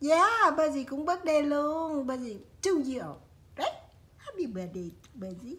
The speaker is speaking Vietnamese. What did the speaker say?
Yeah, bà dì cũng birthday luôn Bà dì two year Right? Happy birthday, bà dì